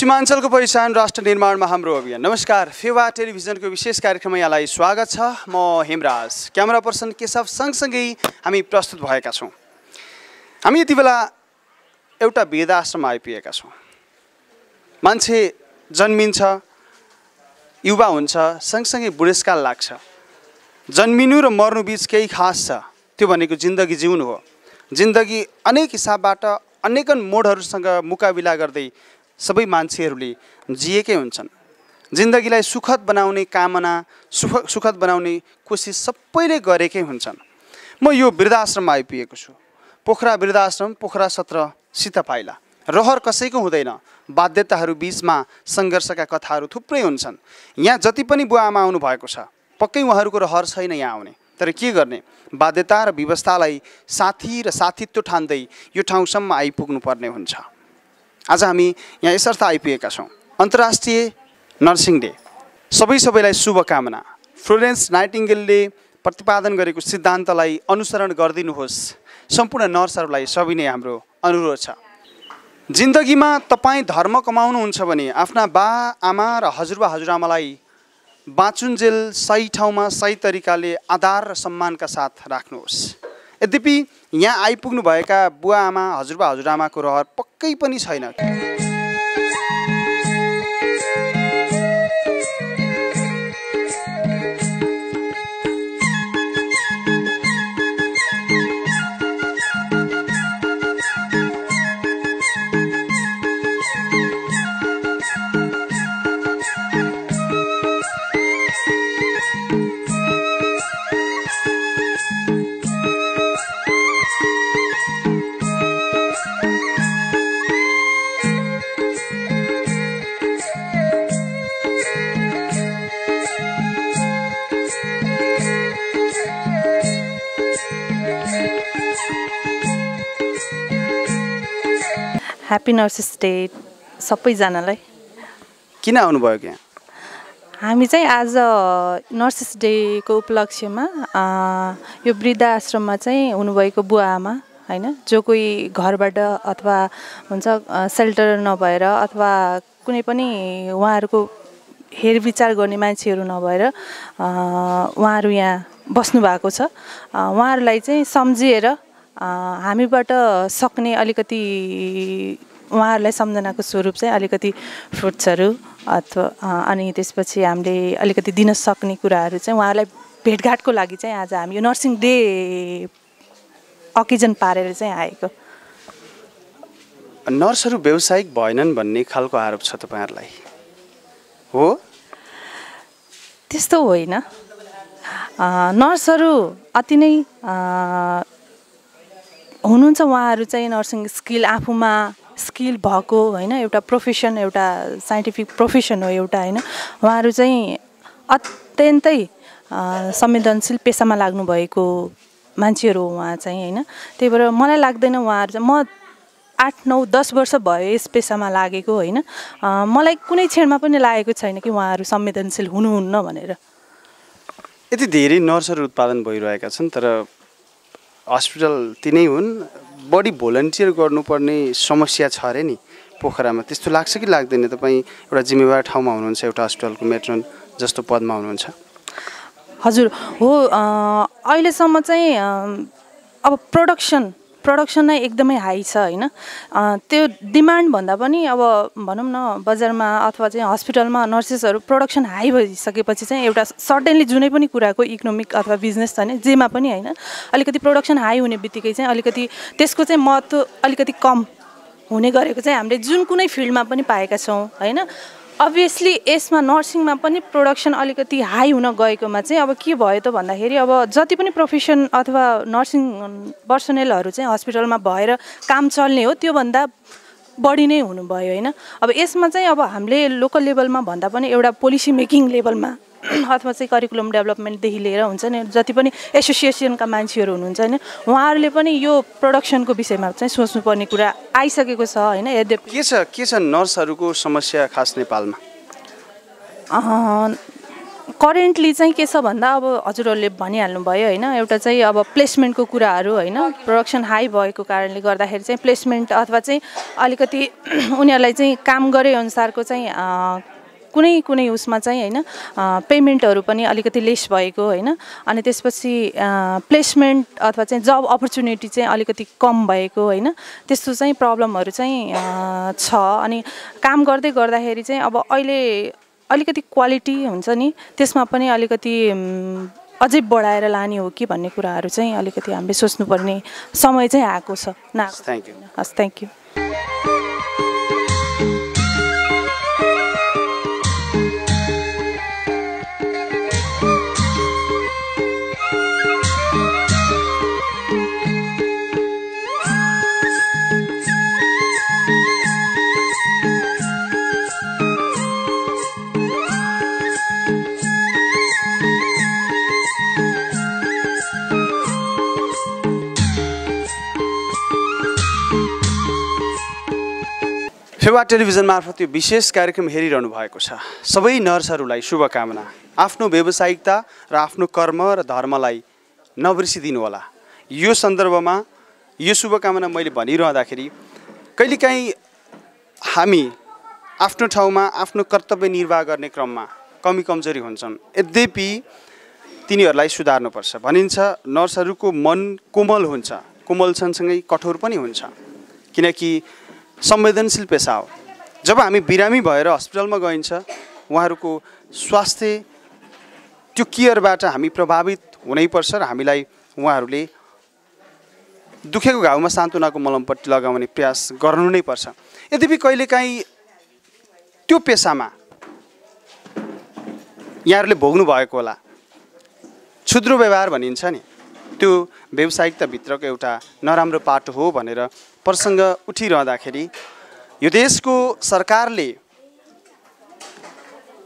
पश्चिमाञ्चलको पहिचान राष्ट्र निर्माणमा हाम्रो अभियान। नमस्कार फेवा टेलिभिजनको विशेष कार्यक्रममा यहाँलाई स्वागत छ। म हेमराज। क्यामेरा पर्सन केशव सँगसँगै हामी प्रस्तुत भएका छौँ। हामी यति बेला एउटा वेदाश्रममा आइपुगेका छौँ। मान्छे जन्मिन्छ युवा हुन्छ सँगसँगै बुढेसकाल लाग्छ। जन्मिनु र मर्नु बिच केही खास छ त्यो भनेको जिन्दगी जिउनु हो। जिन्दगी अनेक हिसाबबाट अनेकन मोडहरूसँग मुकाबिला गर्दै सबै मान्छेहरूले जिएकै हुन्छन्। जिन्दगीलाई सुखद बनाउने कामना सुख सुखद बनाउने कोसिस सबैले गरेकै हुन्छन्। म यो वृद्धाश्रममा आइपुगेको छु। पोखरा वृद्धाश्रम पोखरा सत्र सितपाइला। रहर कसैको हुँदैन। बाध्यताहरू बिचमा सङ्घर्षका कथाहरू थुप्रै हुन्छन्। यहाँ जति पनि बुवा आमा आउनु भएको छ पक्कै उहाँहरूको रहर छैन यहाँ आउने। तर के गर्ने? बाध्यता र व्यवस्थालाई साथी र साथीत्व ठान्दै यो ठाउँसम्म आइपुग्नु पर्ने हुन्छ। आज हामी यहाँ यसर्थ आइपुगेका छौँ। अन्तर्राष्ट्रिय नर्सिङ डे। सबै सबैलाई शुभकामना। फ्लोरेन्स नाइटिङ्गेलले प्रतिपादन गरेको सिद्धान्तलाई अनुसरण गरिदिनुहोस्। सम्पूर्ण नर्सहरूलाई सबै नै हाम्रो अनुरोध छ। जिन्दगीमा तपाईँ धर्म कमाउनुहुन्छ भने आफ्ना बा आमा र हजुरबा हजुरआमालाई बाँचुन्जेल सही ठाउँमा सही तरिकाले आधार र सम्मानका साथ राख्नुहोस्। यद्यपि यहाँ आइपुग्नुभएका बुवा आमा हजुरबा हजुरआमाको रहर पक्कै पनि छैन। ह्याप्पी नर्सेस डे सबैजनालाई। किन आउनुभयो कि यहाँ हामी चाहिँ आज नर्सेस डेको उपलक्ष्यमा यो वृद्धाश्रममा चाहिँ हुनुभएको बुवा आमा होइन जो कोही घरबाट अथवा हुन्छ सेल्टर नभएर अथवा कुनै पनि उहाँहरूको हेरविचार गर्ने मान्छेहरू नभएर उहाँहरू यहाँ बस्नु भएको छ उहाँहरूलाई चाहिँ सम्झिएर हामीबाट सक्ने अलिकति उहाँहरूलाई सम्झनाको स्वरूप चाहिँ अलिकति फ्रुट्सहरू अथवा अनि त्यसपछि हामीले अलिकति दिन सक्ने कुराहरू चाहिँ उहाँहरूलाई भेटघाटको लागि चाहिँ आज हामी यो नर्सिङ डे अकेजन पारेर चाहिँ आएको। नर्सहरू व्यावसायिक भएनन् भन्ने खालको आरोप छ तपाईँहरूलाई? हो? त्यस्तो होइन। नर्सहरू अति नै हुनुहुन्छ उहाँहरू चाहिँ नर्सिङ स्किल आफूमा स्किल भएको होइन एउटा प्रोफेसन एउटा साइन्टिफिक प्रोफेसन हो एउटा होइन। उहाँहरू चाहिँ अत्यन्तै संवेदनशील पेसामा लाग्नुभएको मान्छेहरू हो उहाँ चाहिँ होइन। त्यही भएर मलाई लाग्दैन उहाँहरू म आठ नौ दस वर्ष भयो यस पेसामा लागेको होइन। मलाई कुनै क्षणमा पनि लागेको छैन कि उहाँहरू संवेदनशील हुनुहुन्न भनेर। यति धेरै नर्सहरू उत्पादन भइरहेका छन् तर हस्पिटल तिनै हुन्। बढी भोलिन्टियर गर्नुपर्ने समस्या छ अरे नि पोखरामा। त्यस्तो लाग्छ कि लाग्दैन? तपाईँ एउटा जिम्मेवार ठाउँमा हुनुहुन्छ एउटा हस्पिटलको मेट्रोन जस्तो पदमा हुनुहुन्छ। हजुर हो अहिलेसम्म चाहिँ अब प्रोडक्सन प्रोडक्सन नै एकदमै हाई छ होइन? त्यो डिमान्ड भन्दा पनि अब भनौँ न बजारमा अथवा चाहिँ हस्पिटलमा नर्सेसहरू प्रोडक्सन हाई भइसकेपछि चाहिँ एउटा सर्टेनली जुनै पनि कुराको इकोनोमिक अथवा बिजनेस छ भने जेमा पनि होइन अलिकति प्रोडक्सन हाई हुने बित्तिकै चाहिँ अलिकति त्यसको चाहिँ महत्त्व अलिकति कम हुने गरेको चाहिँ हामीले जुन कुनै फिल्डमा पनि पाएका छौँ होइन? अभियसली यसमा नर्सिङमा पनि प्रोडक्सन अलिकति हाई हुन गएकोमा चाहिँ अब के भयो त भन्दाखेरि अब जति पनि प्रोफेसन अथवा नर्सिङ पर्सनलहरू चाहिँ हस्पिटलमा भएर काम चल्ने हो त्योभन्दा बढी नै हुनुभयो होइन? अब यसमा चाहिँ अब हामीले लोकल लेभलमा भन्दा पनि एउटा पोलिसी मेकिङ लेभलमा अथवा चाहिँ करिकुलम डेभलपमेन्टदेखि लिएर हुन्छ नि जति पनि एसोसिएसनका मान्छेहरू हुनुहुन्छ होइन उहाँहरूले पनि यो प्रोडक्सनको विषयमा चाहिँ सोच्नुपर्ने कुरा आइसकेको छ होइन यद्यपि के छ के छ नर्सहरूको समस्या खास नेपालमा? करेन्टली चाहिँ के छ भन्दा अब हजुरहरूले भनिहाल्नु भयो होइन एउटा चाहिँ अब प्लेसमेन्टको कुराहरू होइन प्रोडक्सन हाई भएको कारणले गर्दाखेरि चाहिँ प्लेसमेन्ट अथवा चाहिँ अलिकति उनीहरूलाई चाहिँ काम गरे अनुसारको चाहिँ कुनै कुनै उसमा चाहिँ होइन पेमेन्टहरू पनि अलिकति लेस भएको होइन अनि त्यसपछि प्लेसमेन्ट अथवा चाहिँ जब अपर्च्युनिटी चाहिँ अलिकति कम भएको होइन त्यस्तो चाहिँ प्रब्लमहरू चाहिँ छ। अनि काम गर्दै गर्दाखेरि चाहिँ अब अहिले अलिकति क्वालिटी हुन्छ नि त्यसमा पनि अलिकति अझै बढाएर लाने हो कि भन्ने कुराहरू चाहिँ अलिकति हामीले सोच्नुपर्ने समय चाहिँ आएको छ। न Thank you. हस् थ्याङ्क यू फेवा टेलिभिजन मार्फत यो विशेष कार्यक्रम हेरिरहनु भएको छ। सबै नर्सहरूलाई शुभकामना। आफ्नो व्यावसायिकता र आफ्नो कर्म र धर्मलाई नबिर्सिदिनु होला यो सन्दर्भमा यो शुभकामना मैले भनिरहँदाखेरि कहिलेकाहीँ हामी आफ्नो ठाउँमा आफ्नो कर्तव्य निर्वाह गर्ने क्रममा कमी कमजोरी हुन्छन् यद्यपि तिनीहरूलाई सुधार्नुपर्छ। भनिन्छ नर्सहरूको मन कोमल हुन्छ। कोमल सँगसँगै कठोर पनि हुन्छ। किनकि संवेदनशील पेसा हो जब हामी बिरामी भएर हस्पिटलमा गइन्छ उहाँहरूको स्वास्थ्य त्यो केयरबाट हामी प्रभावित हुनैपर्छ र हामीलाई उहाँहरूले दुखेको घाउमा सान्त्वनाको मलमपट्टि लगाउने प्रयास गर्नु नै पर्छ। यद्यपि कहिलेकाहीँ त्यो पेसामा यहाँहरूले भोग्नु भएको होला। क्षुद्र व्यवहार भनिन्छ नि त्यो व्यावसायिकताभित्रको एउटा नराम्रो पाटो हो भनेर प्रसङ्ग उठिरहँदाखेरि यो देशको सरकारले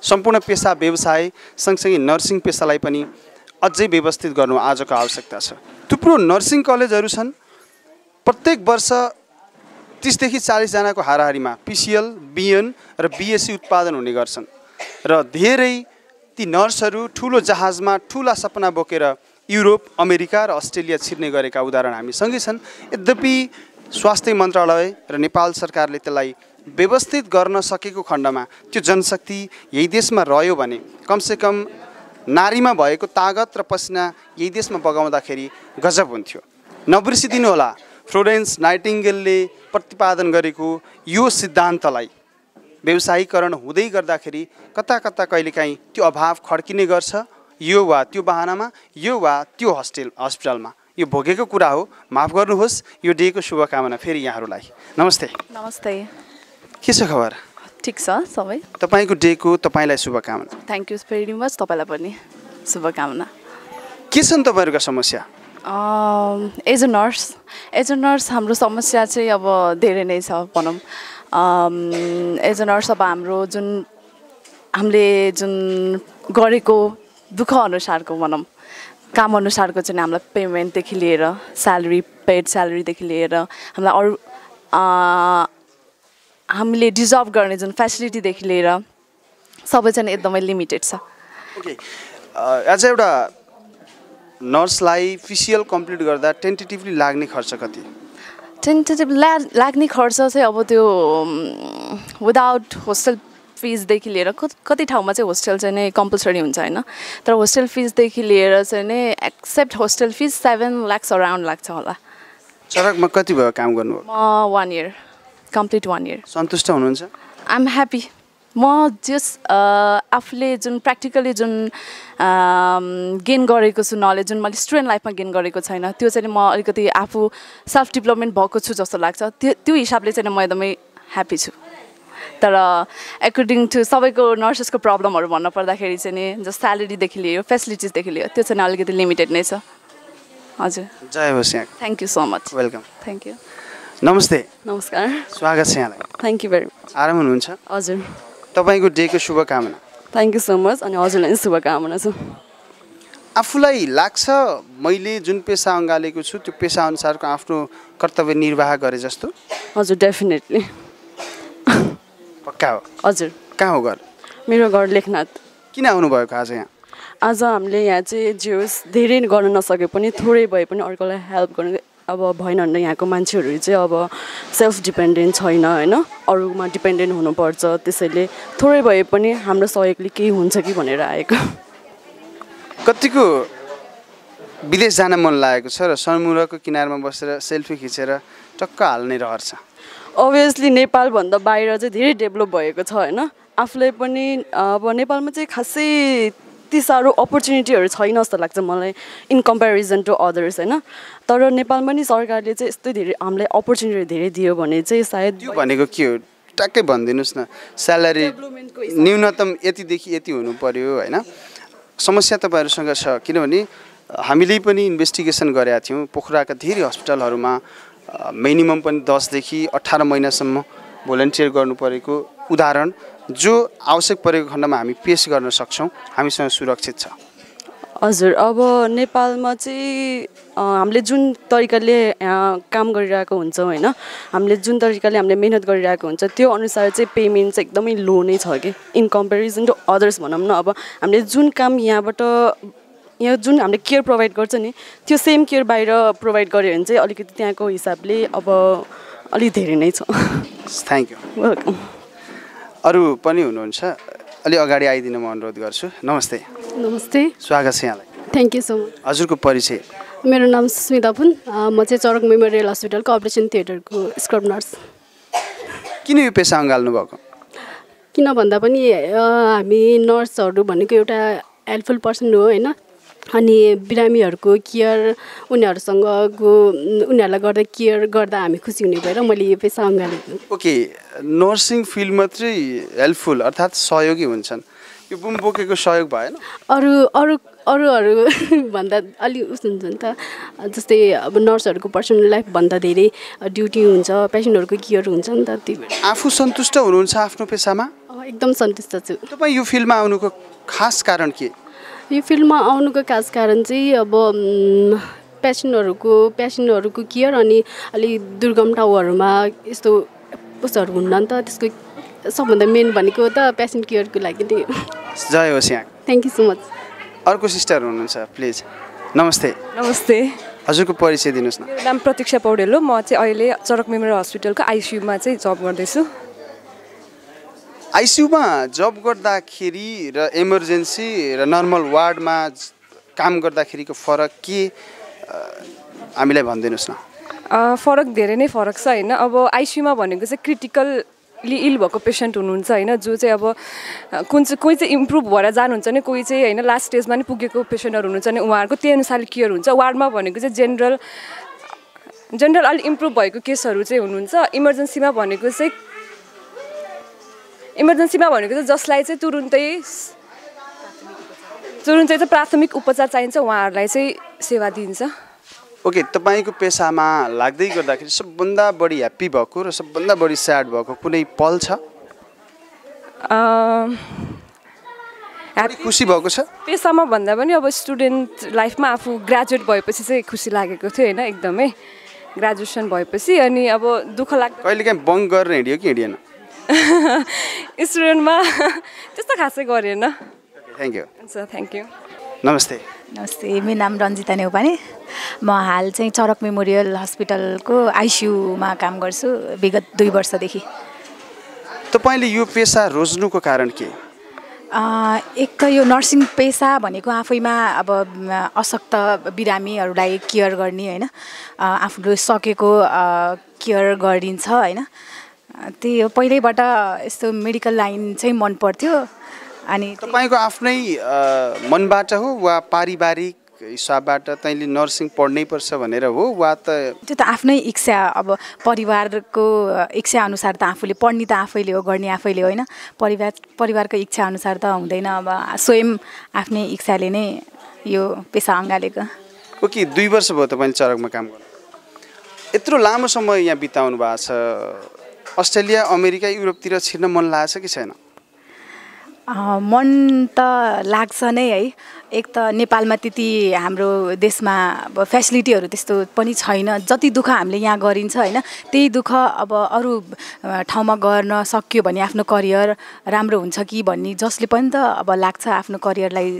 सम्पूर्ण पेसा व्यवसाय सँगसँगै नर्सिङ पेसालाई पनि अझै व्यवस्थित गर्नु आजको आवश्यकता छ। थुप्रो नर्सिङ कलेजहरू छन्। प्रत्येक वर्ष तिसदेखि चालिसजनाको हाराहारीमा पिसिएल बिएन र बिएससी उत्पादन हुने गर्छन् र धेरै ती नर्सहरू ठुलो जहाजमा ठुला सपना बोकेर युरोप अमेरिका र अस्ट्रेलिया छिर्ने गरेका उदाहरण हामीसँगै छन्। यद्यपि स्वास्थ्य मन्त्रालय र नेपाल सरकारले त्यसलाई व्यवस्थित गर्न सकेको खण्डमा त्यो जनशक्ति यही देशमा रह्यो भने कमसेकम नारीमा भएको तागत र पसिना यही देशमा बगाउँदाखेरि गजब हुन्थ्यो। नबिर्सिदिनु होला फ्लोरेन्स नाइटिङ्गेलले प्रतिपादन गरेको यो सिद्धान्तलाई। व्यवसायीकरण हुँदै गर्दाखेरि कता कता कहिलेकाहीँ त्यो अभाव खड्किने गर्छ यो वा त्यो बाहनामा यो वा त्यो हस्टेल हस्पिटलमा। यो भोगेको कुरा हो माफ गर्नुहोस् यो डेको शुभकामना फेरि यहाँहरूलाई। नमस्ते। नमस्ते। के छ खबर? ठिक छ सबै। तपाईँको डेको तपाईँलाई शुभकामना। थ्याङ्क यू भेरी मच तपाईँलाई पनि शुभकामना। के छन् तपाईँहरूका समस्या? As a nurse as a nurse हाम्रो समस्या चाहिँ अब धेरै नै छ भनौँ। एज अ नर्स अब हाम्रो जुन हामीले जुन गरेको दुःख अनुसारको भनौँ। काम अनुसारको चाहिँ हामीलाई पेमेन्टदेखि लिएर स्यालेरी पेड स्यालेरीदेखि लिएर हामीलाई अरू हामीले डिजर्भ गर्ने जुन फेसिलिटीदेखि लिएर सबै चाहिँ एकदमै लिमिटेड छ। ओके एज एउटा नर्सलाई फिसियल कम्प्लिट गर्दा टेन्टेटिभली लाग्ने खर्च कति? टेन्टेटिभ ला लाग्ने खर्च चाहिँ अब त्यो विदाउट होस्टेल फिजदेखि लिएर कत- कति ठाउँमा चाहिँ होस्टेल चाहिँ नै कम्पलसरी हुन्छ होइन? तर होस्टेल फिजदेखि लिएर चाहिँ नै except hostel fees seven lakhs around लाग्छ होला। सडकमा कति भयो काम गर्नुभयो म one year complete one year. सन्तुष्ट हुनुहुन्छ? आइएम ह्याप्पी म जस आफूले जुन प्र्याक्टिकली जुन गेन गरेको छु नलेज जुन मैले स्टुडेन्ट लाइफमा गेन गरेको छैन त्यो चाहिँ म अलिकति आफू सेल्फ डेभलपमेन्ट भएको छु जस्तो लाग्छ। त्यो त्यो हिसाबले चाहिँ म एकदमै ह्याप्पी छु। तर एकर्डिङ टु सबैको नर्सेसको प्रब्लमहरू भन्न पर्दाखेरि चाहिँ नि जस्ट स्यालेरीदेखि लियो फेसिलिटिजदेखि लियो त्यो चाहिँ अलिकति लिमिटेड नै छ। हजुर। जय होस् यहाँ thank you so much welcome thank you नमस्ते। नमस्कार। स्वागत छ यहाँलाई। थ्याङ्क यू भेरी मच आराम हुनुहुन्छ? हजुर। तपाईँको डेको शुभकामना। थ्याङ्क यू सो मच अनि हजुरलाई शुभकामना छ। आफूलाई लाग्छ मैले जुन पेसा अँगालेको छु त्यो पेसा अनुसारको आफ्नो कर्तव्य निर्वाह गरे जस्तो? हजुर डेफिनेटली पक्का हो? हजुर। कहाँ हो घर? मेरो घर लेखनाथ। किन आउनुभएको आज यहाँ? आज हामीले यहाँ चाहिँ जे होस् धेरै गर्न नसके पनि थोरै भए पनि अर्कोलाई हेल्प गर्नु अब भएन भने यहाँको मान्छेहरू चाहिँ अब सेल्फ डिपेन्डेन्ट छैन होइन? अरूमा डिपेन्डेन्ट हुनुपर्छ त्यसैले थोरै भए पनि हाम्रो सहयोगले केही हुन्छ कि भनेर आएको। कतिको विदेश जान मन लागेको छ र समुद्रको किनारमा बसेर सेल्फी खिचेर टक्क हाल्ने रहर छ? अभियसली नेपालभन्दा बाहिर चाहिँ धेरै डेभलप भएको छ होइन? आफूलाई पनि अब नेपालमा चाहिँ खासै त्यति साह्रो अपर्च्युनिटीहरू छैन जस्तो लाग्छ मलाई इन कम्पेरिजन टु अदर्स होइन? तर नेपालमा नि सरकारले चाहिँ यस्तै धेरै हामीलाई अपर्च्युनिटी धेरै दियो भने चाहिँ सायद त्यो भनेको के हो? ट्याक्कै भनिदिनुहोस् न। स्यालेरी न्यूनतम यतिदेखि यति हुनु पर्यो होइन? समस्या तपाईँहरूसँग छ किनभने हामीले पनि इन्भेस्टिगेसन गरेका थियौँ। पोखराका धेरै हस्पिटलहरूमा मिनिमम पनि दसदेखि अठार महिनासम्म भोलिन्टियर गर्नु परेको उदाहरण जो आवश्यक परेको खण्डमा हामी पेस गर्न सक्छौँ हामीसँग सुरक्षित छ। हजुर अब नेपालमा चाहिँ हामीले जुन तरिकाले काम गरिरहेको हुन्छौँ होइन हामीले जुन तरिकाले हामीले मिहिनेत गरिरहेको हुन्छ त्यो अनुसार चाहिँ पेमेन्ट चाहिँ एकदमै लो नै छ कि। इन कम्पेरिजन टु अदर्स भनौँ न अब हामीले जुन काम यहाँबाट यहाँ जुन हामीले केयर प्रोभाइड गर्छ नि त्यो सेम केयर बाहिर प्रोभाइड गऱ्यो भने चाहिँ अलिकति त्यहाँको हिसाबले अब अलिक धेरै नै छ। थ्याङ्क यू वेलकम अरू पनि हुनुहुन्छ अलि अगाडि आइदिन म अनुरोध गर्छु। नमस्ते। नमस्ते। स्वागत छ यहाँलाई। थ्याङ्क यू सो मच हजुरको परिचय। मेरो नाम सुस्मिता पुन। म चाहिँ चरक मेमोरियल हस्पिटलको अपरेसन थिएटरको स्क्रब नर्स। किन यो पेसा अँगाल्नु भएको? किन भन्दा पनि हामी नर्सहरू भनेको एउटा हेल्पफुल पर्सन हो होइन? अनि बिरामीहरूको केयर उनीहरूसँगको उनीहरूलाई गर्दा केयर गर्दा हामी खुसी हुने भएर मैले यो पेसा अँगालेको ओके नर्सिङ फिल्ड मात्रै हेल्पफुल अर्थात् सहयोगी हुन्छन्। यो बुम बोकेको सहयोग भएन? अरू अरू अरूहरू भन्दा अलि उस हुन्छ नि त। जस्तै अब नर्सहरूको पर्सनल लाइफभन्दा धेरै ड्युटी हुन्छ पेसेन्टहरूको केयर हुन्छ नि त त्यही भएर। आफू सन्तुष्ट हुनुहुन्छ आफ्नो पेसामा? एकदम सन्तुष्ट छु। तपाईँ यो फिल्डमा आउनुको खास कारण के? यो फिल्डमा आउनुको खास कारण चाहिँ अब पेसेन्टहरूको पेसेन्टहरूको केयर अनि अलि दुर्गम ठाउँहरूमा यस्तो उसहरू हुन्न नि त त्यसको सबभन्दा मेन भनेको त पेसेन्ट केयरको लागि नै जय होस् यहाँ थ्याङ्क यू सो मच अर्को सिस्टर हुनुहुन्छ प्लिज। नमस्ते। नमस्ते। हजुरको परिचय दिनुहोस् न। मेरो नाम प्रतीक्षा पौडेल हो। म चाहिँ अहिले चरक मेमोरियल हस्पिटलको आइसियुमा चाहिँ जब गर्दैछु। आइसियुमा जब गर्दाखेरि र इमर्जेन्सी र नर्मल वार्डमा काम गर्दाखेरिको फरक के हामीलाई भनिदिनुहोस् न। फरक धेरै नै फरक छ होइन? अब आइसियुमा भनेको चाहिँ क्रिटिकल्ली इल भएको पेसेन्ट हुनुहुन्छ होइन? जो चाहिँ अब कुन चाहिँ कोही चाहिँ इम्प्रुभ भएर जानुहुन्छ नि कोही चाहिँ होइन लास्ट स्टेजमा नि पुगेको पेसेन्टहरू हुनुहुन्छ नि उहाँहरूको त्यही अनुसारले केयर हुन्छ? वार्डमा भनेको चाहिँ जेनरल जेनरल अलिक इम्प्रुभ भएको केसहरू चाहिँ हुनुहुन्छ। इमर्जेन्सीमा भनेको चाहिँ इमर्जेन्सीमा भनेको चाहिँ जसलाई चाहिँ तुरुन्तै तुरुन्तै चाहिँ प्राथमिक उपचार चाहिन्छ उहाँहरूलाई चाहिँ सेवा दिन्छ ओके तपाईँको पेसामा लाग्दै गर्दाखेरि सबभन्दा बढी ह्याप्पी भएको र सबभन्दा बढी स्याड भएको कुनै पल छ? खुसी भएको छ? पेसामा भन्दा पनि अब स्टुडेन्ट लाइफमा आफू ग्रेजुएट भएपछि चाहिँ खुसी लागेको थियो होइन एकदमै। ग्रेजुएसन भएपछि अनि अब दुःख लाग्दा कहिलेकाहीँ बङ्क गरेर हिँड्यो कि हिँडिएन स्टुडेन्टमा त्यस्तो खासै गरेन थ्याङ्क यू हुन्छ थ्याङ्क यू नमस्ते। नमस्ते मेरो नाम रन्जिता नेउपाने। म हाल चाहिँ चरक मेमोरियल हस्पिटलको आइसियुमा काम गर्छु विगत दुई वर्षदेखि। तपाईँले यो पेसा रोज्नुको कारण के? अँ, एक त यो नर्सिङ पेसा भनेको आफैमा अब अशक्त बिरामीहरूलाई केयर गर्ने होइन। अँ, आफूले सकेको केयर गरिन्छ होइन। त्यही हो पहिल्यैबाट यस्तो मेडिकल लाइन चाहिँ मन पर्थ्यो। अनि तपाईँको आफ्नै मनबाट हो वा पारिवारिक हिसाबबाट तैँले नर्सिङ पढ्नै पर्छ भनेर हो वा त त्यो त आफ्नै इच्छा अब परिवारको इच्छा अनुसार त आफूले पढ्ने त आफैले हो गर्ने आफैले होइन? परिवार परिवारको इच्छा अनुसार त हुँदैन अब स्वयं आफ्नै इच्छाले नै यो पेसा अँगालेको। ओके दुई वर्ष भयो तपाईँले चरकमा काम गर्नु। यत्रो लामो समय यहाँ बिताउनु भएको छ। अस्ट्रेलिया अमेरिका युरोपतिर छिर्न मन लागेको कि छैन? मन त लाग्छ नै है। एक त नेपालमा त्यति हाम्रो देशमा अब फेसिलिटीहरू त्यस्तो पनि छैन। जति दुःख हामीले यहाँ गरिन्छ होइन त्यही दुःख अब अरू ठाउँमा गर्न सक्यो भने आफ्नो करियर राम्रो हुन्छ कि भन्ने जसले पनि त अब लाग्छ आफ्नो करियरलाई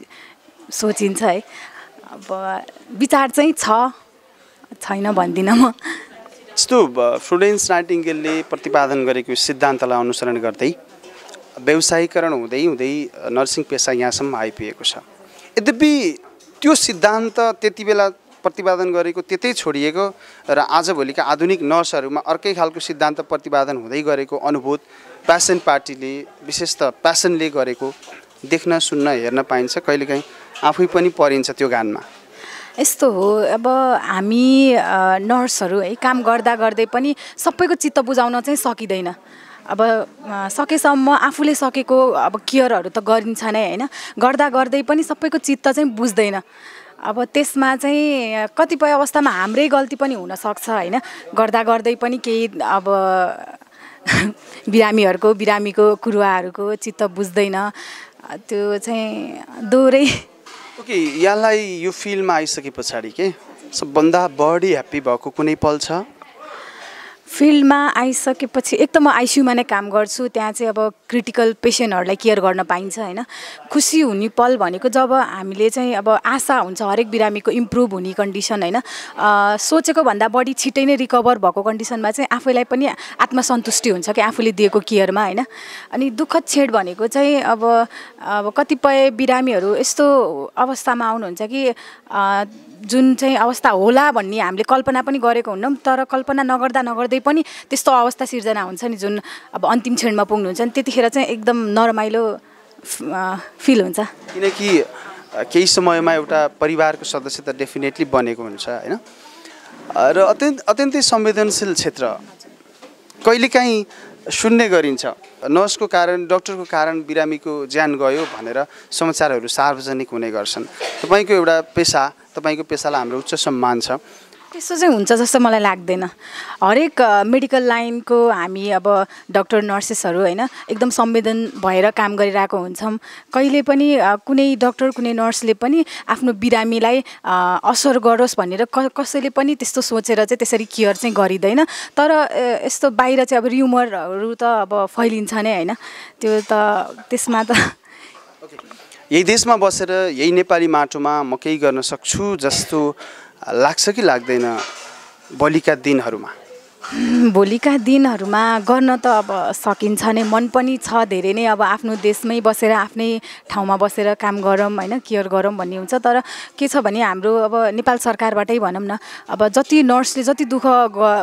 सोचिन्छ है। अब विचार चाहिँ छैन भन्दिनँ म। यस्तो फ्लुडेन्स नाइटिङ्गेलले प्रतिपादन गरेको सिद्धान्तलाई अनुसरण गर्दै व्यवसायीकरण हुँदै हुँदै नर्सिङ पेसा यहाँसम्म आइपुगेको छ। यद्यपि त्यो सिद्धान्त त्यति बेला प्रतिपादन गरेको त्यतै छोडिएको र आजभोलिका आधुनिक नर्सहरूमा अर्कै खालको सिद्धान्त प्रतिपादन हुँदै गरेको अनुभूत प्यासन पार्टीले विशेष त प्यासनले गरेको देख्न सुन्न हेर्न पाइन्छ कहिलेकाहीँ आफै पनि परिन्छ त्यो गानमा। यस्तो हो अब हामी नर्सहरू है काम गर्दा गर्दै पनि सबैको चित्त बुझाउन चाहिँ सकिँदैन। अब सकेसम्म आफूले सकेको अब केयरहरू त गरिन्छ नै होइन। गर्दा गर्दै पनि सबैको चित्त चाहिँ बुझ्दैन। अब त्यसमा चाहिँ कतिपय अवस्थामा हाम्रै गल्ती पनि हुनसक्छ होइन। गर्दा गर्दै पनि केही अब बिरामीहरूको बिरामीको कुरुवाहरूको चित्त बुझ्दैन। त्यो चाहिँ दोहोरै ओके यहाँलाई यो फिल्डमा आइसके पछाडि के? सबभन्दा बढी ह्याप्पी भएको कुनै पल छ? फिल्डमा आइसकेपछि एक त म आइसियुमा नै काम गर्छु त्यहाँ चाहिँ अब क्रिटिकल पेसेन्टहरूलाई केयर गर्न पाइन्छ होइन। खुसी हुने पल भनेको जब हामीले चाहिँ अब आशा हुन्छ हरेक बिरामीको इम्प्रुभ हुने कन्डिसन होइन। सोचेको भन्दा बढी छिटै नै रिकभर भएको कन्डिसनमा चाहिँ आफैलाई पनि आत्मसन्तुष्टि हुन्छ कि आफूले दिएको केयरमा होइन। अनि दुःखद छेड भनेको चाहिँ अब अब कतिपय बिरामीहरू यस्तो अवस्थामा आउनुहुन्छ कि जुन चाहिँ अवस्था होला भन्ने हामीले कल्पना पनि गरेको हुन्नौँ तर कल्पना नगर्दा नगर्दै पनि त्यस्तो अवस्था सिर्जना हुन्छ नि जुन अब अन्तिम क्षणमा पुग्नुहुन्छ नि त्यतिखेर चाहिँ एकदम नरमाइलो फिल हुन्छ। किनकि केही समयमा एउटा परिवारको सदस्य त डेफिनेटली बनेको हुन्छ होइन? र अत्यन्त अत्यन्तै संवेदनशील क्षेत्र। कहिलेकाहीँ सुन्ने गरिन्छ नर्सको कारण डक्टरको कारण बिरामीको ज्यान गयो भनेर समाचारहरू सार्वजनिक हुने गर्छन्। तपाईँको एउटा पेसा तपाईँको पेसालाई हाम्रो उच्च सम्मान छ। त्यस्तो चाहिँ हुन्छ जस्तो मलाई लाग्दैन। हरेक मेडिकल लाइनको हामी अब डक्टर नर्सेसहरू होइन एकदम संवेदन भएर काम गरिरहेको हुन्छौँ। कहिले पनि कुनै डक्टर कुनै नर्सले पनि आफ्नो बिरामीलाई असर गरोस् भनेर क कसैले पनि त्यस्तो सोचेर चाहिँ त्यसरी केयर चाहिँ गरिँदैन। तर यस्तो बाहिर चाहिँ अब र्युमरहरू त अब फैलिन्छ नै होइन। त्यो त त्यसमा त यही देशमा बसेर यही नेपाली माटोमा म केही गर्न सक्छु जस्तो लाग्छ कि लाग्दैन भोलिका दिनहरूमा? भोलिका दिनहरूमा गर्न त अब सकिन्छ नै मन पनि छ धेरै नै। अब आफ्नो देशमै बसेर आफ्नै ठाउँमा बसेर काम गरौँ होइन केयर गरौँ भन्ने हुन्छ। तर के छ भने हाम्रो अब नेपाल सरकारबाटै भनौँ न अब जति नर्सले जति दुःख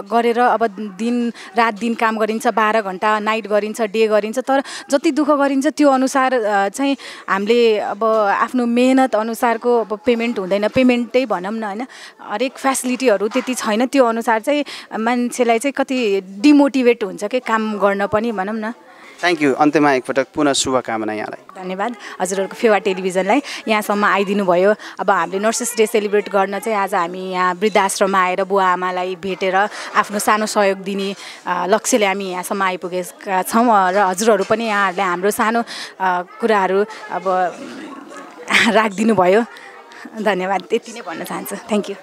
गरेर अब दिन रात दिन काम गरिन्छ बाह्र घन्टा नाइट गरिन्छ डे गरिन्छ तर जति दुःख गरिन्छ त्यो अनुसार चाहिँ हामीले अब आफ्नो मेहनत अनुसारको अब पेमेन्ट हुँदैन। पेमेन्टै भनौँ न होइन हरेक फेसिलिटीहरू त्यति छैन। त्यो अनुसार चाहिँ मान्छेलाई चाहिँ कति डिमोटिभेट हुन्छ कि काम गर्न पनि भनौँ न। थ्याङ्क यू अन्त्यमा एकपटक पुनः शुभकामना यहाँलाई। धन्यवाद। हजुरहरूको फेवा टेलिभिजनलाई यहाँसम्म आइदिनु भयो अब हामीले नर्सेस डे सेलिब्रेट गर्न चाहिँ आज हामी यहाँ वृद्धाश्रममा आएर बुवा आमालाई भेटेर आफ्नो सानो सहयोग दिने लक्ष्यले हामी यहाँसम्म आइपुगेका छौँ र हजुरहरू पनि यहाँहरूले हाम्रो सानो कुराहरू अब राखिदिनु भयो धन्यवाद। त्यति नै भन्न चाहन्छु। थ्याङ्क यू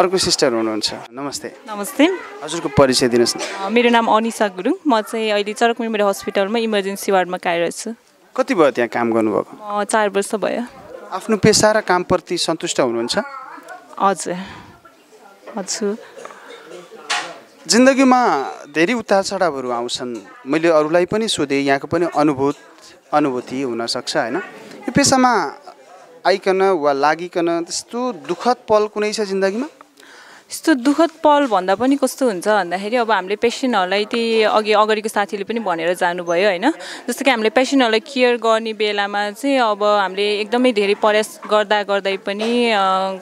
अर्को सिस्टर हुनुहुन्छ। नमस्ते। नमस्ते। हजुरको परिचय दिनुहोस् न। मेरो नाम अनिसा गुरुङ। म चाहिँ अहिले चरक मेमोरियल हस्पिटलमा इमर्जेन्सी वार्डमा कार्यरत छु। कति भयो त्यहाँ काम गर्नुभएको? म चार वर्ष भयो। आफ्नो पेसा र कामप्रति सन्तुष्ट हुनुहुन्छ? हजुर। हजुर। जिन्दगीमा धेरै उतार चढावहरू आउँछन्। मैले अरूलाई पनि सोधेँ यहाँको पनि अनुभूत अनुभूति हुनसक्छ होइन? यो पेसामा आइकन वा लागिकन त्यस्तो दुःखद पल कुनै छ जिन्दगीमा? यस्तो दुःखद पल भन्दा पनि कस्तो हुन्छ भन्दाखेरि अब हामीले पेसेन्टहरूलाई त्यही अघि अगाडिको साथीले पनि भनेर जानुभयो होइन। जस्तो कि हामीले पेसेन्टहरूलाई केयर गर्ने बेलामा चाहिँ अब हामीले एकदमै धेरै प्रयास गर्दा गर्दै पनि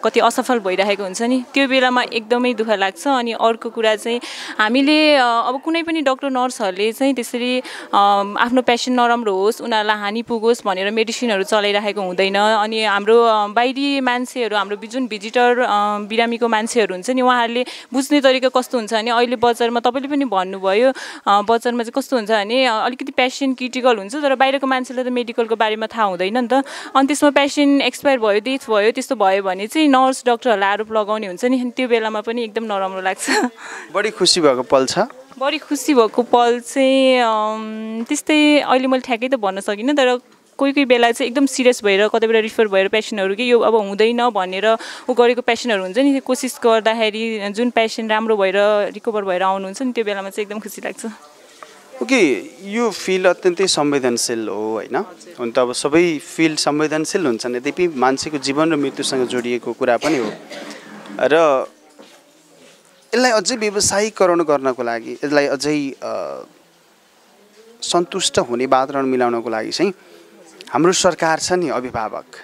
कति असफल भइरहेको हुन्छ नि। त्यो बेलामा एकदमै दुःख लाग्छ अनि अर्को कुरा चाहिँ हामीले अब कुनै पनि डक्टर नर्सहरूले चाहिँ त्यसरी आफ्नो पेसेन्ट नराम्रो होस् उनीहरूलाई हानि पुगोस् भनेर मेडिसिनहरू चलाइरहेको हुँदैन। अनि हाम्रो बाहिरी मान्छेहरू हाम्रो जुन भिजिटर बिरामीको मान्छेहरू हुन्छ नि उहाँहरूले बुझ्ने तरिका कस्तो हुन्छ भने अहिले बजारमा तपाईँले पनि भन्नुभयो बजारमा चाहिँ कस्तो हुन्छ भने अलिकति पेसेन्ट क्रिटिकल हुन्छ तर बाहिरको मान्छेलाई त मेडिकलको बारेमा थाहा हुँदैन नि त। अनि त्यसमा पेसेन्ट एक्सपायर भयो डेथ भयो त्यस्तो भयो भने चाहिँ नर्स डक्टरहरूलाई आरोप लगाउने हुन्छ नि। त्यो बेलामा पनि एकदम नराम्रो लाग्छ। बढी खुसी भएको पल छ? बढी खुसी भएको पल चाहिँ त्यस्तै अहिले मैले ठ्याक्कै त भन्न सकिनँ तर कोही कोही बेला चाहिँ एकदम सिरियस भएर कति बेला रिफर भएर पेसेन्टहरू कि यो अब हुँदैन भनेर ऊ गरेको पेसेन्टहरू हुन्छ नि कोसिस गर्दाखेरि जुन पेसेन्ट राम्रो भएर रिकभर भएर आउनुहुन्छ नि त्यो बेलामा चाहिँ एकदम खुसी लाग्छ। ओके यो फिल्ड अत्यन्तै संवेदनशील हो होइन? हुन त अब सबै फिल्ड संवेदनशील हुन्छन् यद्यपि मान्छेको जीवन र मृत्युसँग जोडिएको कुरा पनि हो। र यसलाई अझै व्यवसायीकरण गर्नको लागि यसलाई अझै सन्तुष्ट हुने वातावरण मिलाउनको लागि चाहिँ हाम्रो सरकार छ नि अभिभावक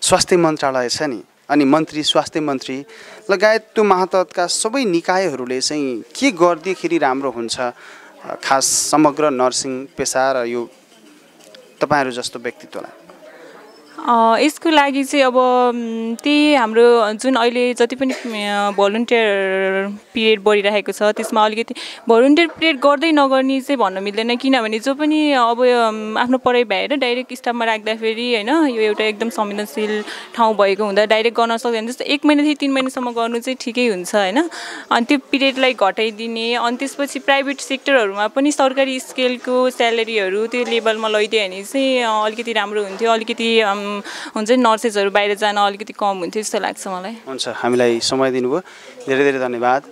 स्वास्थ्य मन्त्रालय छ नि। अनि मन्त्री स्वास्थ्य मन्त्री लगायत त्यो मातहतका सबै निकायहरूले चाहिँ के गरिदिएखेरि राम्रो हुन्छ खास समग्र नर्सिङ पेसा र यो तपाईँहरू जस्तो व्यक्तित्वलाई? यसको लागि चाहिँ अब त्यही हाम्रो जुन अहिले जति पनि भलुन्टियर पिरियड बढिरहेको छ त्यसमा अलिकति भलुन्टियर पिरियड गर्दै नगर्ने चाहिँ भन्न मिल्दैन। किनभने जो पनि अब आफ्नो पढाइ भएर डाइरेक्ट स्टाफमा राख्दाखेरि होइन यो एउटा एकदम संवेदनशील ठाउँ भएको हुँदा डाइरेक्ट गर्न सक्दैन। जस्तो एक महिनादेखि तिन महिनासम्म गर्नु चाहिँ ठिकै हुन्छ होइन। अनि त्यो पिरियडलाई घटाइदिने अनि त्यसपछि प्राइभेट सेक्टरहरूमा पनि सरकारी स्केलको स्यालेरीहरू त्यो लेभलमा लैदियो भने चाहिँ अलिकति राम्रो हुन्थ्यो। अलिकति हुन्छ नि नर्सेसहरू बाहिर जान अलिकति कम हुन्थ्यो जस्तो लाग्छ मलाई। हुन्छ हामीलाई समय दिनुभयो। धेरै धेरै धन्यवाद।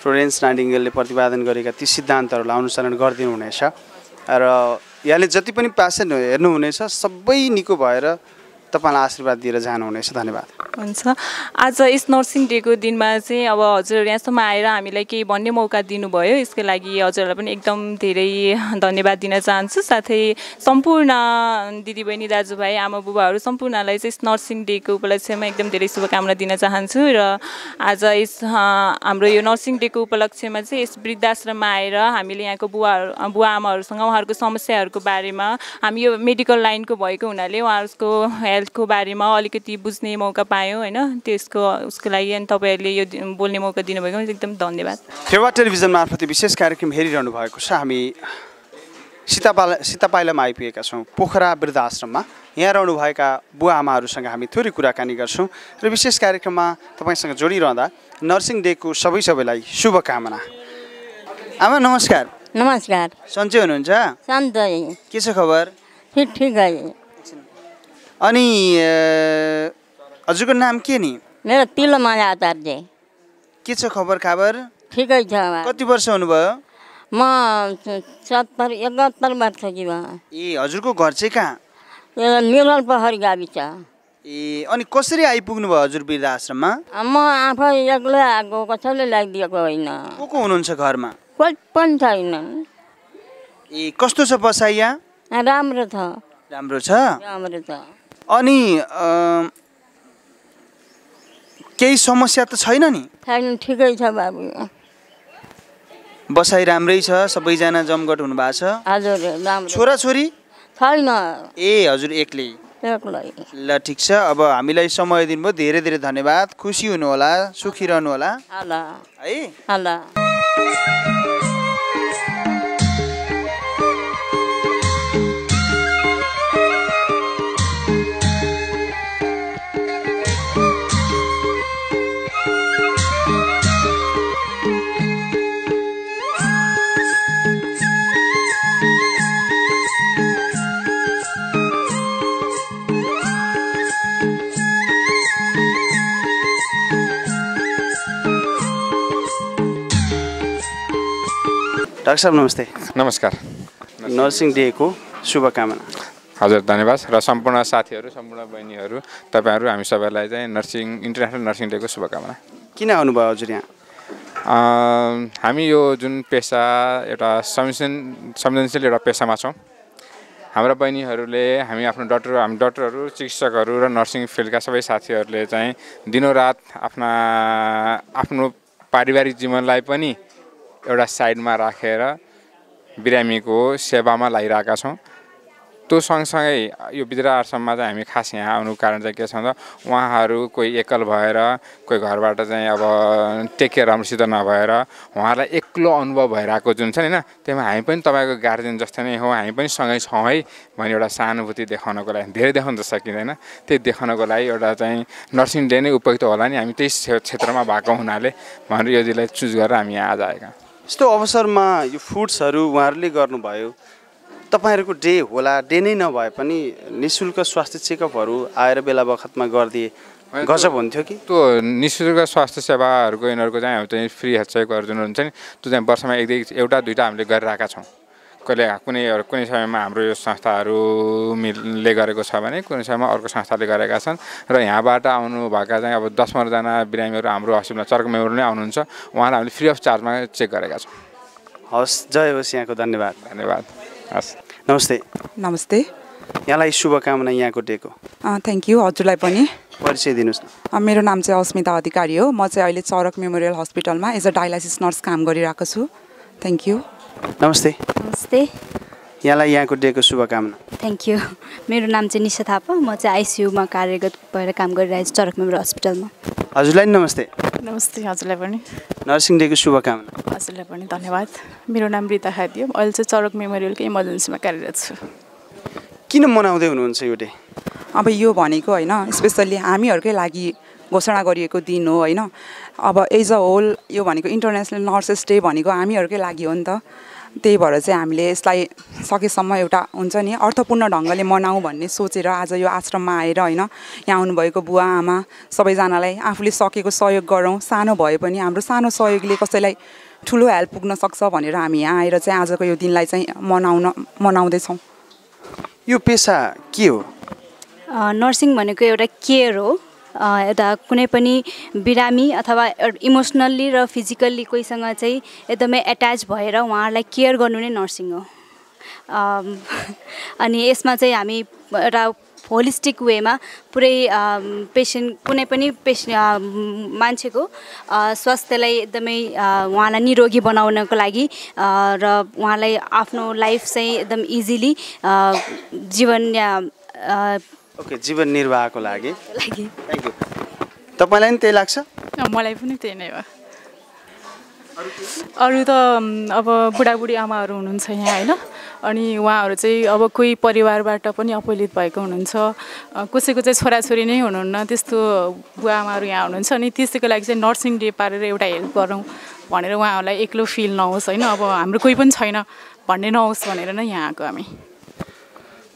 फ्लोरेन्स नाइटिङ्गेलले प्रतिपादन गरेका ती सिद्धान्तहरूलाई अनुसरण गरिदिनु हुनेछ र यहाँले जति पनि पेसेन्ट हेर्नुहुनेछ सबै निको भएर तपाईँलाई आशीर्वाद दिएर जानुहुनेछ। धन्यवाद। हुन्छ। आज यस नर्सिङ डेको दिनमा चाहिँ अब हजुर यहाँसम्म आएर हामीलाई केही भन्ने मौका दिनुभयो। यसको लागि हजुरहरूलाई पनि एकदम धेरै धन्यवाद दिन चाहन्छु। साथै सम्पूर्ण दिदीबहिनी दाजुभाइ आमा बुबाहरू सम्पूर्णलाई चाहिँ यस नर्सिङ डेको उपलक्ष्यमा एकदम धेरै शुभकामना दिन चाहन्छु र आज यस हाम्रो यो नर्सिङ डेको उपलक्ष्यमा चाहिँ यस वृद्धाश्रममा आएर हामीले यहाँको बुवाहरू बुवा आमाहरूसँग उहाँहरूको समस्याहरूको बारेमा हामी यो मेडिकल लाइनको भएको हुनाले उहाँहरूको हेल्थको बारेमा अलिकति बुझ्ने मौका पायौँ। होइन। त्यसको उसको लागि अनि तपाईँहरूले यो बोल्ने मौका दिनुभएको एकदम धन्यवाद। फेवा टेलिभिजन मार्फत विशेष कार्यक्रम हेरिरहनु भएको छ। हामी सीतापाला सीतापाइलामा आइपुगेका छौँ। पोखरा वृद्धाश्रममा यहाँ रहनुभएका बुवा आमाहरूसँग हामी थोरै कुराकानी गर्छौँ र विशेष कार्यक्रममा तपाईँसँग जोडिरहँदा नर्सिङ डेको सबै सबैलाई शुभकामना। आमा नमस्कार। नमस्कार। सन्चै हुनुहुन्छ? के छ खबर? ठिक ठिक। अनि हजुरको नाम के नि? मेरो तिलो माया आचार्य के छ खबर खबर? ठिकै छ कति वर्ष हुनुभयो? म सत्तर एकहत्तर वर्ष कि ए हजुरको घर चाहिँ कहाँ? निर्मल पहरी गाविस छ। ए अनि कसरी आइपुग्नु भयो हजुर वृद्धाश्रममा? म आफै एक्लै आएको कसैले ल्याइदिएको होइन। को को हुनुहुन्छ घरमा? कोही पनि छैन। ए कस्तो छ बसाइ यहाँ राम्रो छ। राम्रो छ? राम्रो छ। अनि केही समस्या त छैन नि? छैन ठिकै छ बाबु। बसाइ राम्रै छ सबैजना जमघट हुनुभएको छ। हजुर राम्रो। छोराछोरी छैन। ए हजुर एक्लै। एक्लै। ल ठिक छ। अब हामीलाई समय दिनुभयो धेरै धेरै धन्यवाद। खुसी हुनुहोला सुखी रहनुहोला। हला। है? डाक्टर साहब नमस्ते नमस्कार नर्सिङ डेको शुभकामना हजुर धन्यवाद र सम्पूर्ण साथीहरू सम्पूर्ण बहिनीहरू तपाईँहरू हामी सबैलाई चाहिँ नर्सिङ इन्टरनेसनल नर्सिङ डेको शुभकामना किन आउनुभयो हजुर यहाँ हामी यो जुन पेसा एउटा संवेदन संवेदनशील एउटा पेसामा छौँ हाम्रा बहिनीहरूले हामी आफ्नो डक्टर हामी डक्टरहरू चिकित्सकहरू र नर्सिङ फिल्डका सबै साथीहरूले चाहिँ दिनोरात आफ्ना आफ्नो पारिवारिक जीवनलाई पनि एउटा साइडमा राखेर बिरामीको सेवामा लागिरहेका छौँ। त्यो सँगसँगै यो वृद्धाश्रममा चाहिँ हामी खास यहाँ आउनुको कारण चाहिँ के छ भन्दा उहाँहरू कोही एकल भएर कोही घरबाट चाहिँ अब टेक केयर राम्रोसित नभएर उहाँहरूलाई एक्लो अनुभव भइरहेको जुन छ नि होइन त्यसमा हामी पनि तपाईँको गार्जेन जस्तै नै हो हामी पनि सँगै छौँ है भन्ने एउटा सहानुभूति देखाउनको लागि धेरै देखाउन त सकिँदैन। त्यही देखाउनको लागि एउटा चाहिँ नर्सिङ डे नै उपयुक्त होला नि हामी त्यही क्षे- क्षेत्रमा भएको हुनाले भनेर यो दिनलाई चुज गरेर हामी यहाँ आज आएका। यस्तो अवसरमा यो फुड्सहरू उहाँहरूले गर्नुभयो तपाईँहरूको डे होला डे नै नभए पनि नि शुल्क स्वास्थ्य चेकअपहरू आएर बेला बखतमा गरिदिए गजब हुन्थ्यो कि? त्यो नि शुल्क स्वास्थ्य सेवाहरूको यिनीहरूको चाहिँ हामी चाहिँ फ्री हेल्थ चेकहरू जुन हुन्छ नि त्यो चाहिँ वर्षमा एक एउटा दुइटा हामीले गरिरहेका छौँ। कहिले कुनै कुनै समयमा हाम्रो यो संस्थाहरू मिलले गरेको छ भने कुनै समयमा अर्को संस्थाले गरेका छन् र यहाँबाट आउनु भएका चाहिँ अब दस पन्ध्रजना बिरामीहरू हाम्रो हस्पिटलमा चर्क मेमोरियल नै आउनुहुन्छ। उहाँलाई हामीले फ्री अफ चार्जमा चेक गरेका छौँ। हस् जय होस् यहाँको धन्यवाद। धन्यवाद। हस्। नमस्ते। नमस्ते। यहाँलाई शुभकामना यहाँको डेको थ्याङ्क यू हजुरलाई पनि। परिचय दिनुहोस् न। अ, मेरो नाम चाहिँ अस्मिता अधिकारी हो। म चाहिँ अहिले चरक मेमोरियल हस्पिटलमा एज अ डायलाइसिस नर्स काम गरिरहेको छु। थ्याङ्क यू नमस्ते। नमस्ते। यहाँलाई यहाँको डेको शुभकामना। थ्याङ्क यू मेरो नाम चाहिँ निशा थापा म चाहिँ आइसियुमा कार्यरत भएर काम गरिरहेको छु चरक मेमोरियल हस्पिटलमा। हजुरलाई नि नमस्ते। नमस्ते हजुरलाई पनि। नर्सिङ डेको शुभकामना। हजुरलाई पनि धन्यवाद। मेरो नाम रिता खादियो अहिले चाहिँ चरक मेमोरियलकै इमर्जेन्सीमा कार्यरत छु। किन मनाउँदै हुनुहुन्छ यो डे? अब यो भनेको होइन स्पेसल्ली हामीहरूकै लागि घोषणा गरिएको दिन हो होइन? अब एज अ होल यो भनेको इन्टरनेसनल नर्सेस डे भनेको हामीहरूकै लागि हो नि त। त्यही भएर चाहिँ हामीले यसलाई सकेसम्म एउटा हुन्छ नि अर्थपूर्ण ढङ्गले मनाऊँ भन्ने सोचेर आज यो आश्रममा आएर होइन? यहाँ आउनुभएको बुवा आमा सबैजनालाई आफूले सकेको सहयोग गरौँ। सानो भए पनि हाम्रो सानो सहयोगले कसैलाई ठुलो हेल्प पुग्न सक्छ भनेर हामी यहाँ आएर चाहिँ आजको यो दिनलाई चाहिँ मनाउन मनाउँदैछौँ। यो पेसा के हो? अ, नर्सिङ भनेको एउटा केयर हो। एउटा कुनै पनि बिरामी अथवा इमोसनल्ली र फिजिकल्ली कोहीसँग चाहिँ एकदमै एट्याच भएर उहाँहरूलाई केयर गर्नु नै नर्सिङ हो। अनि यसमा चाहिँ हामी एउटा होलिस्टिक वेमा पुरै पेसेन्ट कुनै पनि पेस मान्छेको स्वास्थ्यलाई एकदमै उहाँलाई निरोगी बनाउनको लागि र उहाँलाई आफ्नो लाइफ चाहिँ एकदम इजिली जीवन अ, ओके जीवन निर्वाहको लागि। थ्याङ्क यू तपाईँलाई नि त्यही लाग्छ? मलाई पनि त्यही नै हो। अरू त अब बुढाबुढी आमाहरू हुनुहुन्छ यहाँ होइन? अनि उहाँहरू चाहिँ अब कोही परिवारबाट पनि अपलित भएको हुनुहुन्छ। कसैको चाहिँ छोराछोरी नै हुनुहुन्न त्यस्तो बुवा आमाहरू यहाँ हुनुहुन्छ। अनि त्यसैको लागि चाहिँ नर्सिङ डे पारेर एउटा हेल्प गरौँ भनेर उहाँहरूलाई एक्लो फिल नहोस् होइन? अब हाम्रो कोही पनि छैन भन्ने नहोस् भनेर नै यहाँ आएको हामी।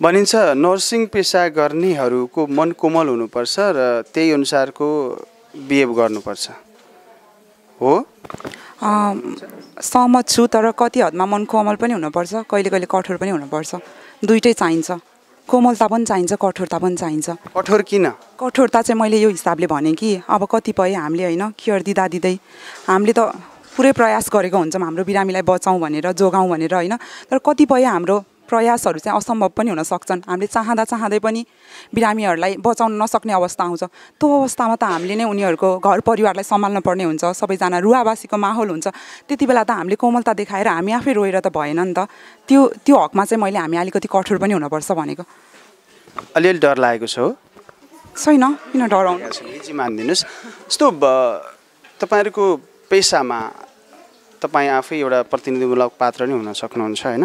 भनिन्छ नर्सिङ पेसा गर्नेहरूको मन कोमल हुनुपर्छ र त्यही अनुसारको बिहेभ गर्नुपर्छ। हो? सहमत छु तर कति हदमा मन कोमल पनि हुनुपर्छ कहिले कहिले कठोर पनि हुनुपर्छ। दुइटै चाहिन्छ। कोमलता पनि चाहिन्छ कठोरता पनि चाहिन्छ। कठोर किन? कठोरता चाहिँ मैले यो हिसाबले भने कि अब कतिपय हामीले होइन केयर दिँदा दिँदै हामीले त पुरै प्रयास गरेको हुन्छौँ हाम्रो बिरामीलाई बचाउँ भनेर जोगाउँ भनेर होइन तर कतिपय हाम्रो प्रयासहरू चाहिँ असम्भव पनि हुन सक्छन्। हामीले चाहँदा चाहँदै पनि बिरामीहरूलाई बचाउन नसक्ने अवस्था आउँछ त्यो अवस्थामा त हामीले नै उनीहरूको घर परिवारलाई सम्हाल्नु पर्ने हुन्छ। सबैजना रुवाबासीको माहौल हुन्छ। त्यति बेला त हामीले कोमलता देखाएर हामी आफै रोएर त भएन नि त। त्यो त्यो हकमा चाहिँ मैले हामी अलिकति कठोर पनि हुनुपर्छ भनेको। अलिअलि डर लागेको छ हो? छैन। किन डराउनु मानिदिनुहोस्। यस्तो तपाईँहरूको पेसामा तपाईँ आफै एउटा प्रतिनिधिमूलक पात्र नै हुन सक्नुहुन्छ होइन?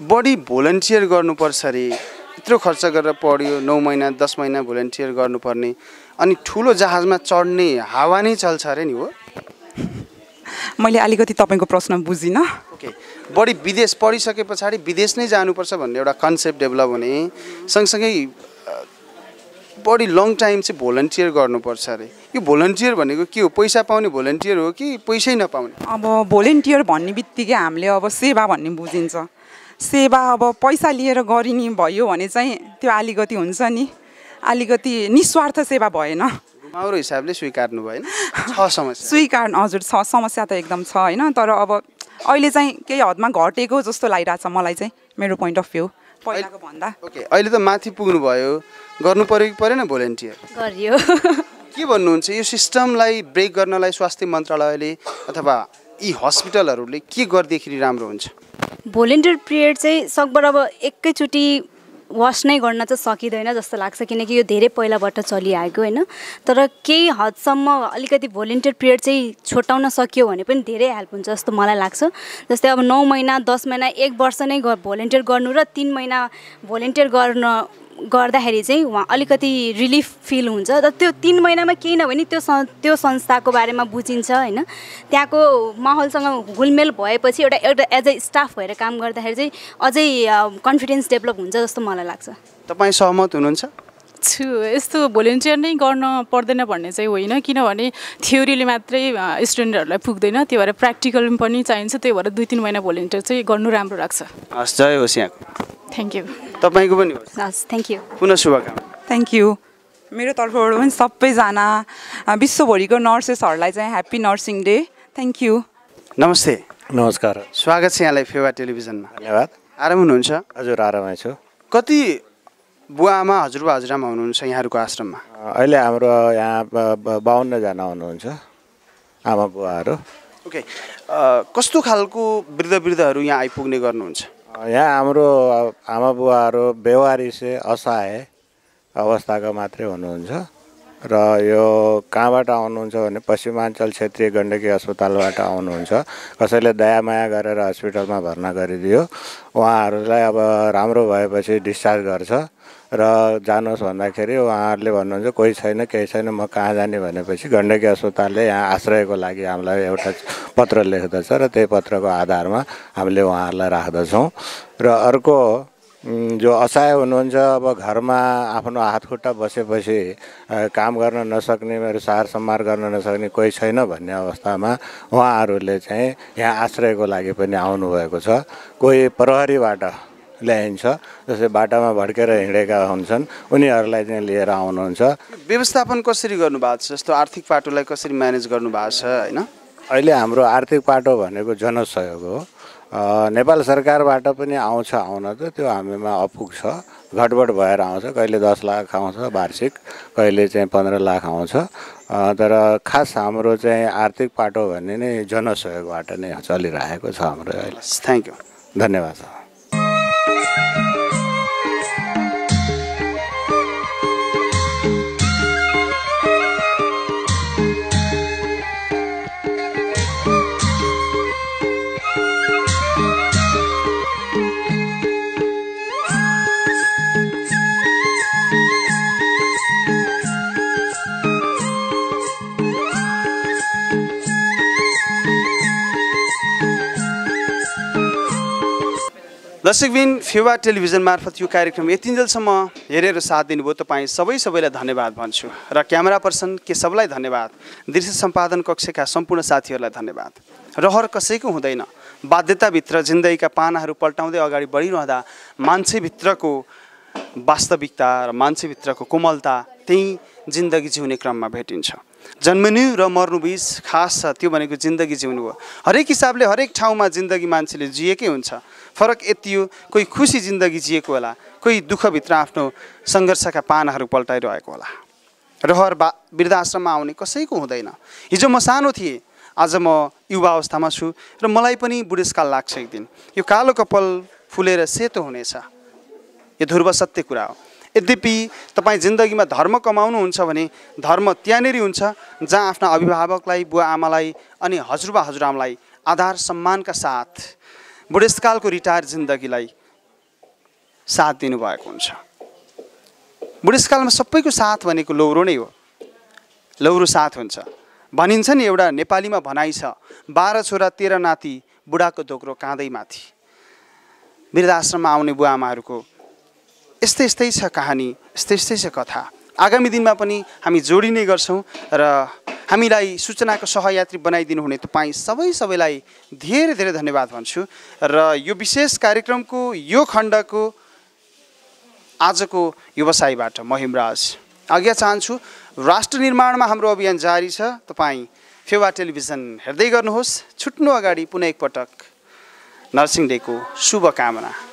बढी भोलिन्टियर गर्नुपर्छ अरे। यत्रो खर्च गरेर पढ्यो नौ महिना दस महिना भोलिन्टियर गर्नुपर्ने। अनि ठुलो जहाजमा चढ्ने हावा नै चल्छ अरे नि हो। मैले अलिकति तपाईँको प्रश्न बुझिनँ। ओके। बढी विदेश पढिसके पछाडि विदेश नै जानुपर्छ भन्ने एउटा कन्सेप्ट डेभलप हुने। सँगसँगै बढी लङ टाइम चाहिँ भोलिन्टियर गर्नुपर्छ अरे। यो भोलिन्टियर भनेको के हो? पैसा पाउने भोलिन्टियर हो कि पैसै नपाउने? अब भोलिन्टियर भन्ने बित्तिकै हामीले अब सेवा भन्ने बुझिन्छ। सेवा अब पैसा लिएर गरिने भयो भने चाहिँ त्यो अलिकति हुन्छ नि। अलिकति निस्वार्थ सेवा भएन। हिसाबले स्वीकार्नु भएन। छ समस्या। स्वीकार हजुर छ समस्या त एकदम छ होइन? तर अब अहिले चाहिँ केही हदमा घटेको जस्तो लागिरहेछ मलाई चाहिँ मेरो पोइन्ट अफ भ्यू पहिलाको भन्दा। ओके अहिले त माथि पुग्नुभयो। गर्नु पऱ्यो कि परेन भोलिन्टियर? गरियो। के भन्नुहुन्छ? यो सिस्टमलाई ब्रेक गर्नलाई स्वास्थ्य मन्त्रालयले अथवा यी हस्पिटलहरूले के गरिदिएखेरि राम्रो हुन्छ? भोलिन्टियर पिरियड चाहिँ सकभर अब एकैचोटि वास नै गर्न चाहिँ सकिँदैन जस्तो लाग्छ किनकि यो धेरै पहिलाबाट चलिआएको होइन। तर केही हदसम्म अलिकति भोलिन्टियर पिरियड चाहिँ छोटाउन सकियो भने पनि धेरै हेल्प हुन्छ जस्तो मलाई लाग्छ। जस्तै अब नौ महिना दस महिना एक वर्ष नै भोलिन्टियर गर्नु र तिन महिना भोलिन्टियर गर्न गर्दाखेरि चाहिँ उहाँ अलिकति रिलिफ फिल हुन्छ र त्यो तिन महिनामा केही नभए त्यो त्यो संस्थाको बारेमा बुझिन्छ होइन। त्यहाँको माहौलसँग घुलमेल भएपछि एउटा एउटा एज अ स्टाफ भएर काम गर्दाखेरि चाहिँ अझै कन्फिडेन्स डेभलप हुन्छ जस्तो मलाई लाग्छ। तपाईँ सहमत हुनुहुन्छ? छु यस्तो भोलिन्टियर नै गर्न पर्दैन भन्ने चाहिँ होइन। किनभने थ्योरीले मात्रै स्टुडेन्टहरूलाई पुग्दैन त्यो भएर प्र्याक्टिकल पनि चाहिन्छ त्यही भएर दुई तिन महिना भोलिन्टियर चाहिँ गर्नु राम्रो लाग्छ। हस् जय होस् यहाँको। थ्याङ्क यू तपाईँको पनि होस्। हस् थ्याङ्क यू पुनः शुभकामना। थ्याङ्क यू मेरो तर्फबाट पनि सबैजना विश्वभरिको नर्सेसहरूलाई चाहिँ happy nursing day thank you नमस्ते। नमस्कार। स्वागत छ यहाँलाई फेवा टेलिभिजनमा। धन्यवाद। आराम हुनुहुन्छ? हजुर आरामै छु। कति बुवा आमा हजुरबा हजुरआमा हुनुहुन्छ यहाँहरूको आश्रममा। अहिले हाम्रो यहाँ बाहन्नजना हुनुहुन्छ आमा बुवाहरू। ओके। कस्तो खालको वृद्ध वृद्धहरू यहाँ आइपुग्ने गर्नुहुन्छ? यहाँ हाम्रो आमा बुवाहरू बेवारी से असहाय अवस्थाका मात्रै हुनुहुन्छ र यो कहाँबाट आउनुहुन्छ भने पश्चिमाञ्चल क्षेत्रीय गण्डकी अस्पतालबाट आउनुहुन्छ। कसैले दयामाया गरेर हस्पिटलमा भर्ना गरिदियो। उहाँहरूलाई अब राम्रो भएपछि डिस्चार्ज गर्छ। र जानुहोस् भन्दाखेरि उहाँहरूले भन्नुहुन्छ कोही छैन केही छैन म कहाँ जाने भनेपछि गण्डकी अस्पतालले यहाँ आश्रयको लागि हामीलाई एउटा पत्र लेख्दछ र त्यही पत्रको आधारमा हामीले उहाँहरूलाई राख्दछौँ। र अर्को जो असहाय हुनुहुन्छ अब घरमा आफ्नो हात खुट्टा बसेपछि काम गर्न नसक्ने मेरो सार सम्हार गर्न नसक्ने कोही छैन भन्ने अवस्थामा उहाँहरूले चाहिँ यहाँ आश्रयको लागि पनि आउनुभएको छ। कोही प्रहरीबाट ल्याइन्छ। जस्तै बाटामा भड्केर हिँडेका हुन्छन् उनीहरूलाई चाहिँ लिएर आउनुहुन्छ। व्यवस्थापन कसरी गर्नुभएको छ? जस्तो आर्थिक पाटोलाई कसरी म्यानेज गर्नुभएको छ होइन? अहिले हाम्रो आर्थिक पाटो भनेको जनसहयोग हो। नेपाल सरकारबाट पनि आउँछ आउन त त्यो हामीमा अपुग छ। घटबड भएर आउँछ। कहिले दस लाख आउँछ वार्षिक कहिले चाहिँ पन्ध्र लाख आउँछ। तर खास हाम्रो चाहिँ आर्थिक पाटो भन्ने नै जनसहयोगबाट नै चलिरहेको छ हाम्रो अहिले। थ्याङ्क यू धन्यवाद दर्शकबिन फेवा टेलिभिजन मार्फत यो कार्यक्रम यतिन्जेलसम्म हेरेर साथ दिनुभयो। तपाईँ सबै सबैलाई धन्यवाद भन्छु। र क्यामेरा पर्सन केशवलाई धन्यवाद? दृश्य सम्पादन कक्षका सम्पूर्ण साथीहरूलाई धन्यवाद। रहर कसैको हुँदैन। बाध्यताभित्र जिन्दगीका पानाहरू पल्टाउँदै अगाडि बढिरहँदा मान्छेभित्रको वास्तविकता र मान्छेभित्रको कोमलता त्यही जिन्दगी जिउने क्रममा भेटिन्छ। जन्मनु र मर्नुबिच खास छ त्यो भनेको जिन्दगी जिउनु हो। हरेक हिसाबले हरेक ठाउँमा जिन्दगी मान्छेले जिएकै हुन्छ। फरक यति हो कोही खुसी जिन्दगी जिएको होला कोही दुःखभित्र आफ्नो सङ्घर्षका पानाहरू पल्टाइरहेको होला। रहर बा वृद्धाश्रममा आउने कसैको हुँदैन। हिजो म सानो थिएँ आज म युवा अवस्थामा छु र मलाई पनि बुढेसकाल लाग्छ एक दिन। यो कालो कपाल फुलेर सेतो हुनेछ। यो ध्रुव सत्य कुरा हो। यद्यपि तपाईँ जिन्दगीमा धर्म कमाउनुहुन्छ भने धर्म त्यहाँनिर हुन्छ जहाँ आफ्ना अभिभावकलाई बुवा आमालाई अनि हजुरबा हजुरआमालाई आधार सम्मानका साथ बुढेसकालको रिटायर जिन्दगीलाई साथ दिनुभएको हुन्छ। बुढेसकालमा सबैको साथ भनेको लौरो नै हो। लौरो साथ हुन्छ। भनिन्छ नि एउटा नेपालीमा भनाइ छ बाह्र छोरा तेह्र नाति बुढाको दोक्रो काँदै माथि। वृद्धाश्रममा आउने बुवा आमाहरूको यस्तै यस्तै छ कहानी यस्तै यस्तै छ कथा। आगामी दिनमा पनि हामी जोडिने गर्छौँ र हामीलाई सूचनाको सहयात्री बनाइदिनु हुने तपाईँ सबै सबैलाई धेरै धेरै धन्यवाद भन्छु। र यो विशेष कार्यक्रमको यो खण्डको आजको व्यवसायबाट म हिमराज। आज्ञा चाहन्छु राष्ट्र निर्माणमा हाम्रो अभियान जारी छ। तपाईँ फेवा टेलिभिजन हेर्दै गर्नुहोस्। छुट्नु अगाडि पुनः एकपटक नर्सिङ डेको शुभकामना।